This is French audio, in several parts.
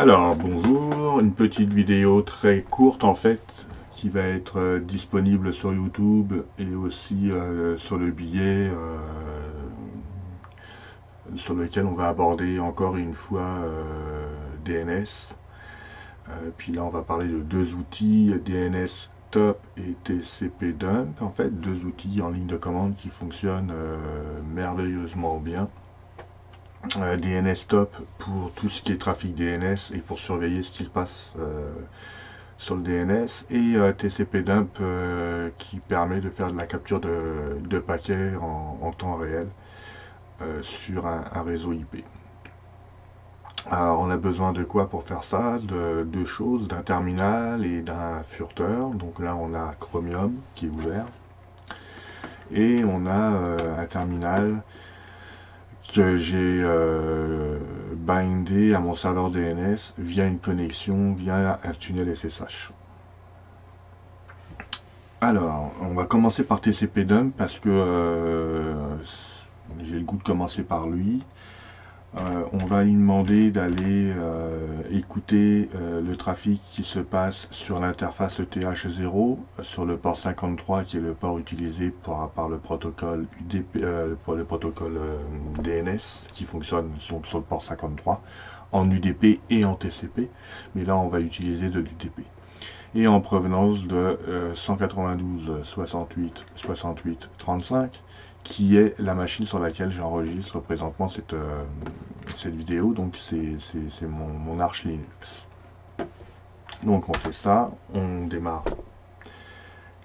Alors bonjour, une petite vidéo très courte en fait qui va être euh, disponible sur YouTube et aussi euh, sur le billet euh, sur lequel on va aborder encore une fois DNS. puis là on va parler de deux outils, DNS Top et TCP Dump, en fait deux outils en ligne de commande qui fonctionnent merveilleusement bien. DNS Top pour tout ce qui est trafic DNS et pour surveiller ce qui se passe sur le DNS et euh, TCP dump euh, qui permet de faire de la capture de, paquets en, temps réel euh, sur un, réseau IP. Alors on a besoin de quoi pour faire ça? De deux choses, d'un terminal et d'un furteur. Donc là on a Chromium qui est ouvert. Et on a un terminal que j'ai euh, bindé à mon serveur DNS via une connexion via un tunnel SSH. Alors, on va commencer par TCP dump parce que euh, j'ai le goût de commencer par lui. Euh, on va lui demander d'aller euh, écouter euh, le trafic qui se passe sur l'interface ETH0 sur le port 53 qui est le port utilisé par le protocole DNS qui fonctionne sur, le port 53 en UDP et en TCP mais là on va utiliser de l'UDP et en provenance de 192 68 68 35 qui est la machine sur laquelle j'enregistre présentement cette, euh, cette vidéo. Donc c'est mon, mon Arch Linux. Donc on fait ça, on démarre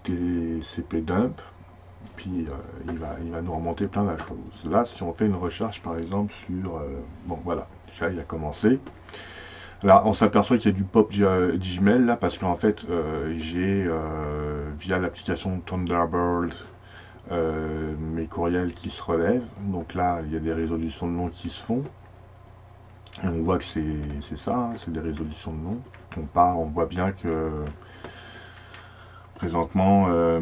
TCP dump, puis euh, il, va, il va nous remonter plein de choses. Là, si on fait une recherche par exemple sur... Euh, bon voilà, déjà il a commencé. Là, on s'aperçoit qu'il y a du pop Gmail là, parce qu'en fait, j'ai, via l'application Thunderbird, euh, mes courriels qui se relèvent. Donc là, il y a des résolutions de noms qui se font. Et on voit que c'est ça, hein, c'est des résolutions de noms. On part, on voit bien que présentement, euh,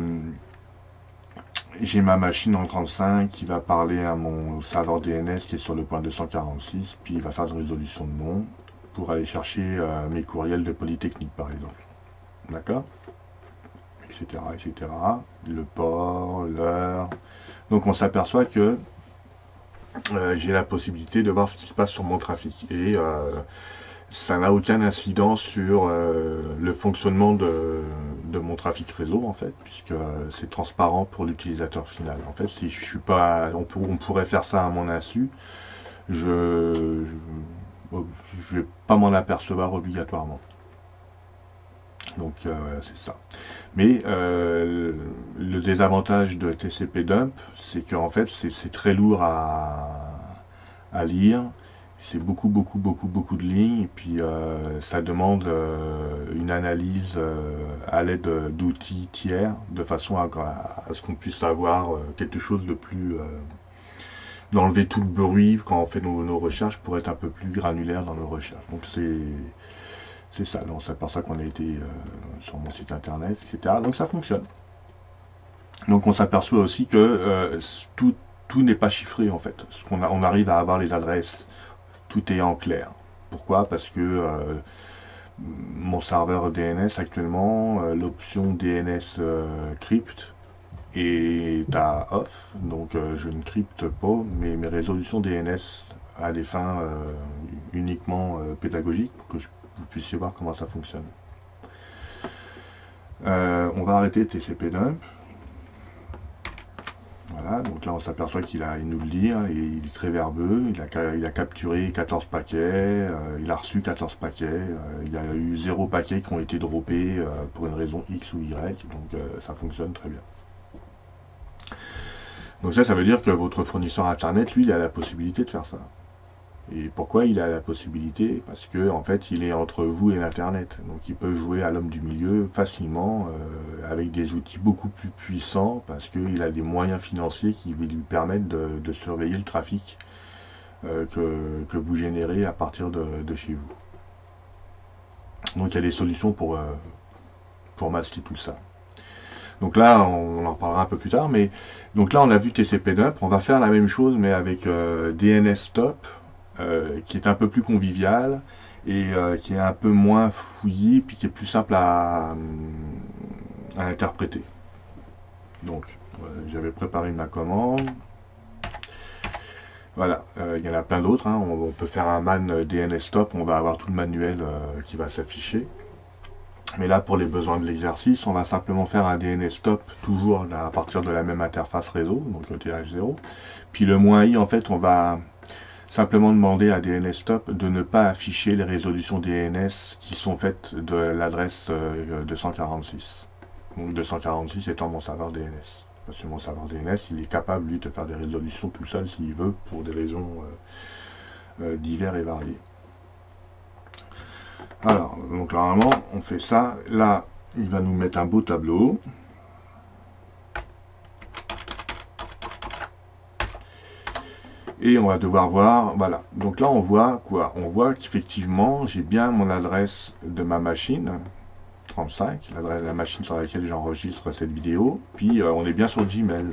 j'ai ma machine en 35 qui va parler à mon serveur DNS qui est sur le point 246, puis il va faire une résolution de nom pour aller chercher euh, mes courriels de Polytechnique par exemple. D'accord? Etc., etc. Le port, l'heure. Donc on s'aperçoit que euh, j'ai la possibilité de voir ce qui se passe sur mon trafic. Et euh, ça n'a aucun incident sur euh, le fonctionnement de, mon trafic réseau en fait, puisque c'est transparent pour l'utilisateur final. En fait, si je suis pas, on, on, pourrait faire ça à mon insu, je je vais pas m'en apercevoir obligatoirement. Donc euh, c'est ça. Mais euh, le désavantage de TCP dump, c'est qu'en fait c'est très lourd à, lire. C'est beaucoup, beaucoup, beaucoup, beaucoup de lignes. Et puis euh, ça demande une analyse à l'aide d'outils tiers, de façon à, ce qu'on puisse avoir quelque chose de plus d'enlever tout le bruit quand on fait nos, nos, recherches pour être un peu plus granulaire dans nos recherches. Donc c'est c'est ça, on s'aperçoit qu'on a été euh, sur mon site internet, etc. Donc ça fonctionne. Donc on s'aperçoit aussi que euh, tout, n'est pas chiffré en fait. On arrive à avoir les adresses, tout est en clair. Pourquoi? Parce que euh, mon serveur DNS actuellement, l'option DNS crypt est à off, donc je ne crypte pas, mes résolutions DNS à des fins uniquement pédagogiques pour que je vous puissiez voir comment ça fonctionne. Euh, on va arrêter TCP dump. Voilà, donc là on s'aperçoit qu'il a, nous le dit, hein, il est très verbeux, il a, il a capturé 14 paquets, euh, il a reçu 14 paquets, euh, il y a eu 0 paquets qui ont été droppés pour une raison X ou Y, donc ça fonctionne très bien. Donc ça, ça veut dire que votre fournisseur internet, lui, il a la possibilité de faire ça. Et pourquoi il a la possibilité? Parce que en fait, il est entre vous et l'internet. Donc, il peut jouer à l'homme du milieu facilement euh, avec des outils beaucoup plus puissants parce qu'il a des moyens financiers qui lui permettent de, surveiller le trafic euh, que, vous générez à partir de, chez vous. Donc, il y a des solutions pour, euh, pour masquer tout ça. Donc là, on, en parlera un peu plus tard, mais donc là, on a vu TCP dump. On va faire la même chose, mais avec DNS stop. Euh, qui est un peu plus convivial et euh, qui est un peu moins fouillé, puis qui est plus simple à, à interpréter. Donc, j'avais préparé ma commande. Voilà, euh, il y en a plein d'autres. Hein. On, peut faire un man DNS stop, on va avoir tout le manuel euh, qui va s'afficher. Mais là, pour les besoins de l'exercice, on va simplement faire un DNS stop, toujours à partir de la même interface réseau, donc le TH0. Puis le moins i, en fait, on va simplement demander à DNS stop de ne pas afficher les résolutions DNS qui sont faites de l'adresse 246. Euh, donc 246 étant mon serveur DNS. Parce que mon serveur DNS, il est capable, lui, de faire des résolutions tout seul s'il veut, pour des raisons euh, euh, diverses et variées. Alors, donc normalement, on fait ça. Là, il va nous mettre un beau tableau. Et on va devoir voir, voilà. Donc là, on voit quoi? On voit qu'effectivement, j'ai bien mon adresse de ma machine. 35, la machine sur laquelle j'enregistre cette vidéo. Puis euh, on est bien sur Gmail.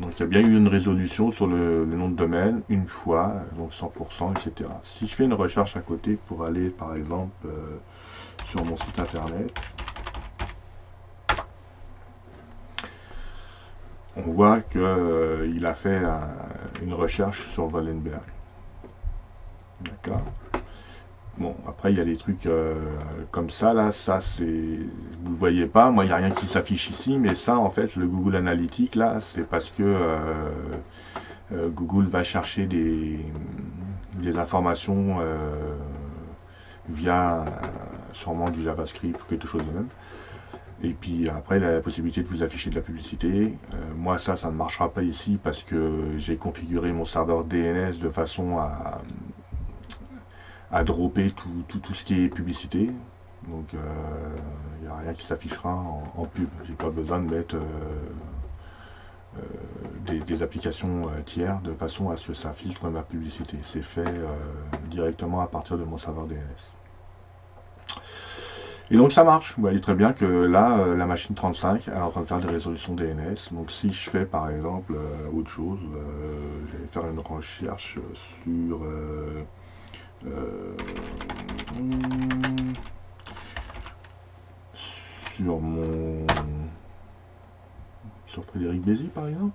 Donc il y a bien eu une résolution sur le, nom de domaine une fois, donc 100%, etc. Si je fais une recherche à côté pour aller par exemple euh, sur mon site internet, on voit qu'il euh, a fait une recherche sur Wallenberg. D'accord Bon, après, il y a des trucs euh, comme ça, là, ça, c'est... Vous ne voyez pas, moi, il n'y a rien qui s'affiche ici, mais ça, en fait, le Google Analytics, là, c'est parce que euh, Google va chercher des, des informations via sûrement du JavaScript ou quelque chose de même. Et puis après, il a la possibilité de vous afficher de la publicité. moi, ça, ça ne marchera pas ici parce que j'ai configuré mon serveur DNS de façon à, à dropper tout, tout, ce qui est publicité. Donc il euh, n'y a rien qui s'affichera en, pub. J'ai pas besoin de mettre euh, euh, des, applications tiers de façon à ce que ça filtre ma publicité. C'est fait directement à partir de mon serveur DNS. Et donc ça marche, vous voyez très bien que là, la machine 35 elle est en train de faire des résolutions DNS. Donc si je fais par exemple autre chose, je vais faire une recherche sur euh, sur mon sur Frédéric Bézi par exemple.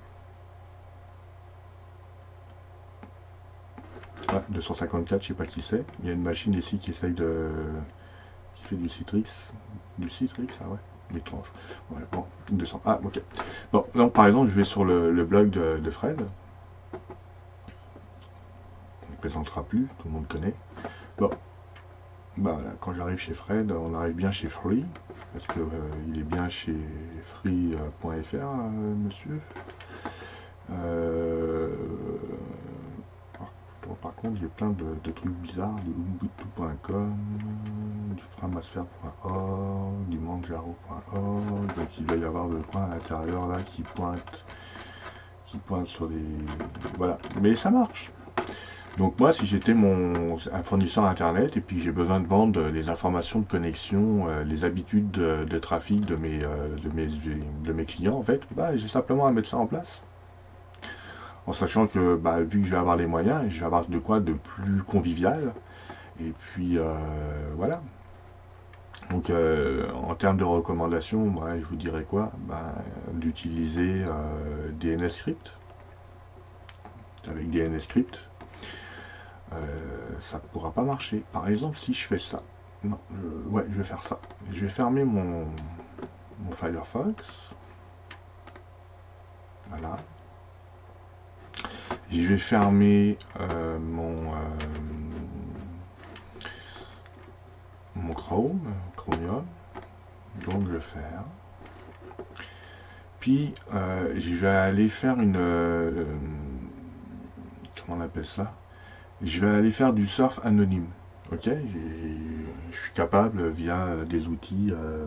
254 je sais pas qui c'est. Il y a une machine ici qui essaye de du Citrix du Citrix ah ouais. Étrange ouais, bon 200 ah ok. Bon donc par exemple je vais sur le, blog de Fred. Présentera plus, tout le monde connaît. Bon, bah, quand j'arrive chez Fred, on arrive bien chez Free, parce que euh, il est bien chez free.fr, euh, monsieur. Euh, par, contre, il y a plein de, trucs bizarres, de ubuntu.com, du framasphere.org, du donc il va y avoir de quoi à l'intérieur là qui pointe qui pointe sur des... Voilà, mais ça marche donc moi, si j'étais mon un fournisseur internet et puis j'ai besoin de vendre les informations de connexion, euh, les habitudes de, trafic de mes, euh, de mes, de mes clients, en fait, bah, j'ai simplement à mettre ça en place. En sachant que bah, vu que je vais avoir les moyens, je vais avoir de quoi de plus convivial. Et puis euh, voilà. Donc en termes de recommandations, moi, je vous dirais quoi? Bah, D'utiliser DNS Script avec DNS Script euh, ça ne pourra pas marcher. Par exemple, si je fais ça, non, ouais, je vais faire ça. Je vais fermer mon, Firefox. Voilà. Je vais fermer euh, euh, mon Chrome, Donc je faire. Puis je vais aller faire une comment on appelle ça? Je vais aller faire du surf anonyme. Ok? Je suis capable, via des outils, euh,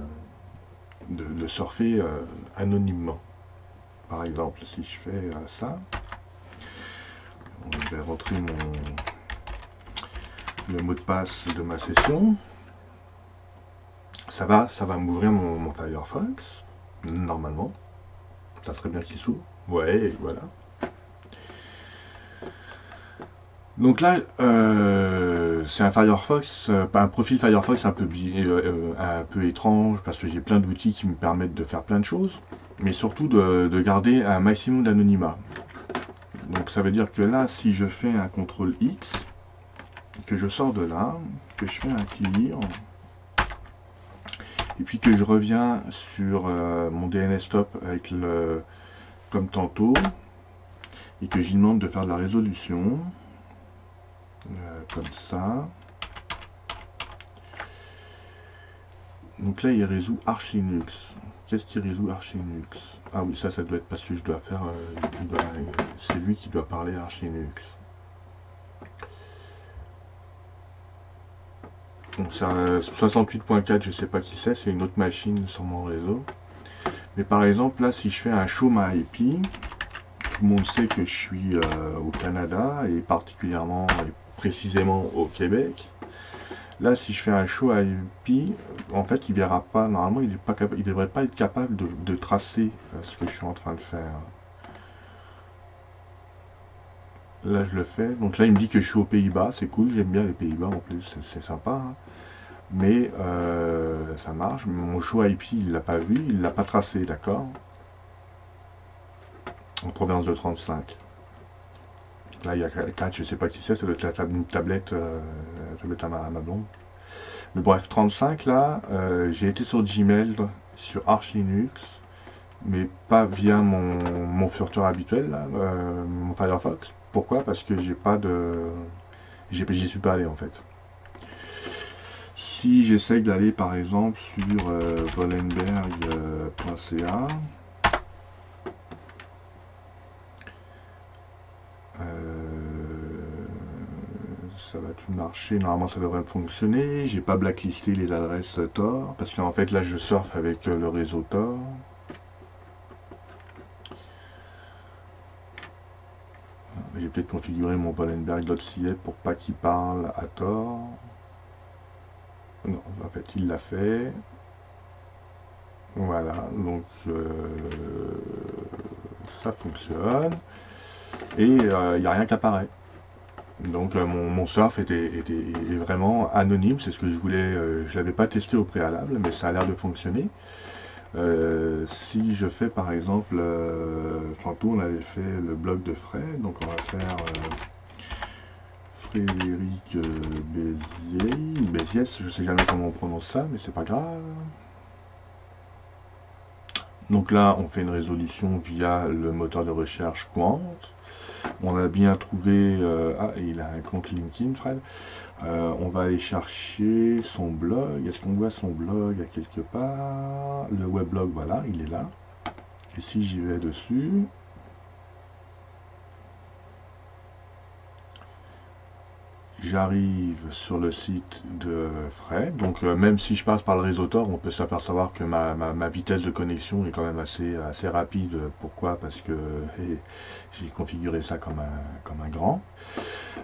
de, surfer euh, anonymement. Par exemple, si je fais euh, ça, je vais rentrer mon le mot de passe de ma session. Ça va, ça va m'ouvrir mon, Firefox, normalement. Ça serait bien qu'il s'ouvre. Ouais, voilà. Donc là, euh, c'est un Firefox, euh, un profil Firefox un peu, euh, un peu étrange parce que j'ai plein d'outils qui me permettent de faire plein de choses, mais surtout de, garder un maximum d'anonymat. Donc ça veut dire que là, si je fais un CTRL X, que je sors de là, que je fais un clear, et puis que je reviens sur mon DNS stop avec le comme tantôt, et que j'y demande de faire de la résolution. Euh, comme ça. Donc là, il résout Arch Linux. Qu'est-ce qui résout Arch Linux Ah oui, ça, ça doit être parce que je dois faire... Euh, c'est lui qui doit parler Arch Linux. Donc c'est 68.4, je sais pas qui c'est, c'est une autre machine sur mon réseau. Mais par exemple, là, si je fais un show my IP, tout le monde sait que je suis euh, au Canada et particulièrement précisément au Québec. Là, si je fais un show IP, en fait, il verra pas. Normalement, il ne devrait pas être capable de, tracer euh, ce que je suis en train de faire. Là, je le fais. Donc là, il me dit que je suis aux Pays-Bas. C'est cool. J'aime bien les Pays-Bas en plus. C'est sympa. Hein. Mais euh, ça marche. Mon show IP, il l'a pas vu. Il l'a pas tracé, d'accord En provenance de 35. Là, il y a 4, je sais pas qui c'est, c'est une tablette, euh, tablette à ma, à blonde. Mais bref, 35, là, euh, j'ai été sur Gmail, sur Arch Linux, mais pas via mon, mon furteur habituel, euh, mon Firefox. Pourquoi? Parce que j'ai pas de... J'y suis pas allé, en fait. Si j'essaye d'aller, par exemple, sur euh, ça va tout marcher, normalement ça devrait fonctionner. J'ai pas blacklisté les adresses Tor, parce qu'en fait là je surfe avec euh, le réseau Tor. Peut-être configuré mon Wallenberg.ca pour pas qu'il parle à Tor. Non, en fait il l'a fait. Voilà, donc euh, ça fonctionne. Et il euh, n'y a rien qui apparaît. Donc euh, mon, surf était, vraiment anonyme, c'est ce que je voulais, je ne l'avais pas testé au préalable, mais ça a l'air de fonctionner. Euh, si je fais par exemple, tantôt on avait fait le blog de Fred, donc on va faire Frédéric Béziers, Béziès, je sais jamais comment on prononce ça, mais c'est pas grave. Donc là, on fait une résolution via le moteur de recherche Quant. On a bien trouvé... Euh, ah, il a un compte LinkedIn, Fred. Euh, on va aller chercher son blog. Est-ce qu'on voit son blog à quelque part? Le weblog, voilà, il est là. Et si j'y vais dessus, j'arrive sur le site de Fred. Donc euh, même si je passe par le réseau Tor, on peut s'apercevoir que ma, vitesse de connexion est quand même assez, assez rapide. Pourquoi? Parce que j'ai configuré ça comme un, comme un grand.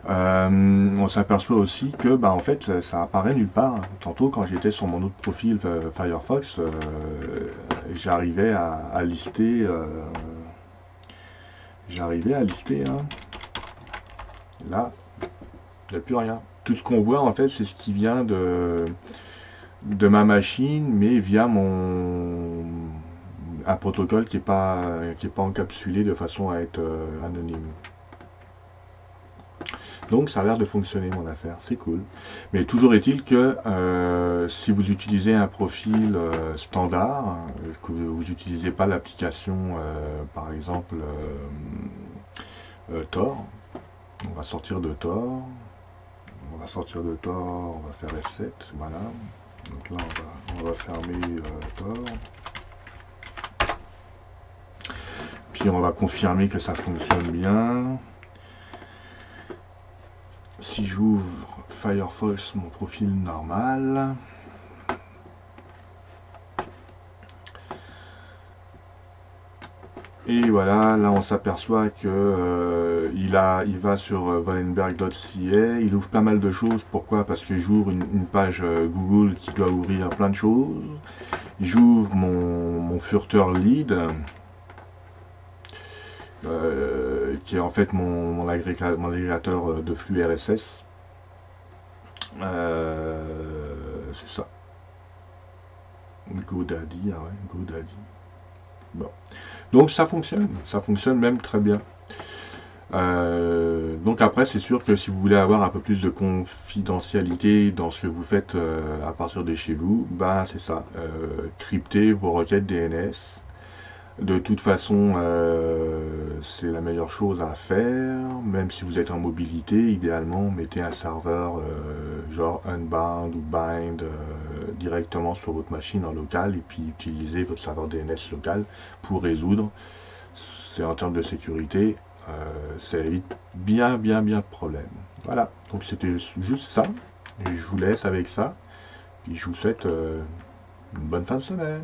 Euh, on s'aperçoit aussi que bah, en fait ça, apparaît nulle part. Tantôt quand j'étais sur mon autre profil euh, Firefox, j'arrivais à, lister j'arrivais à lister là plus rien. Tout ce qu'on voit, en fait, c'est ce qui vient de, de ma machine, mais via mon un protocole qui n'est pas, qui est pas encapsulé de façon à être euh, anonyme. Donc ça a l'air de fonctionner mon affaire, c'est cool. Mais toujours est-il que euh, si vous utilisez un profil euh, standard, que vous n'utilisez pas l'application par exemple Tor, on va sortir de Tor, on va sortir de Tor, on va faire F7, voilà. Donc là, on va, fermer euh, Tor. Puis on va confirmer que ça fonctionne bien. Si j'ouvre Firefox, mon profil normal, Et voilà, là on s'aperçoit que euh, il, a, il va sur euh, wallenberg.ca, il ouvre pas mal de choses. Pourquoi? Parce que j'ouvre une, page euh, Google qui doit ouvrir plein de choses. J'ouvre mon, mon furteur lead. qui est en fait mon, mon, agrégateur de flux RSS. c'est ça. GoDaddy, ah ouais, GoDaddy. Donc ça fonctionne, ça fonctionne même très bien. Euh, donc après, c'est sûr que si vous voulez avoir un peu plus de confidentialité dans ce que vous faites euh, à partir de chez vous, ben c'est ça, euh, crypter vos requêtes DNS. De toute façon, c'est la meilleure chose à faire, même si vous êtes en mobilité, idéalement, mettez un serveur genre Unbound ou Bind directement sur votre machine en local et puis utilisez votre serveur DNS local pour résoudre. C'est en termes de sécurité, euh, ça évite bien, bien, bien de problèmes. Voilà, donc c'était juste ça. Je vous laisse avec ça. Puis je vous souhaite euh, une bonne fin de semaine.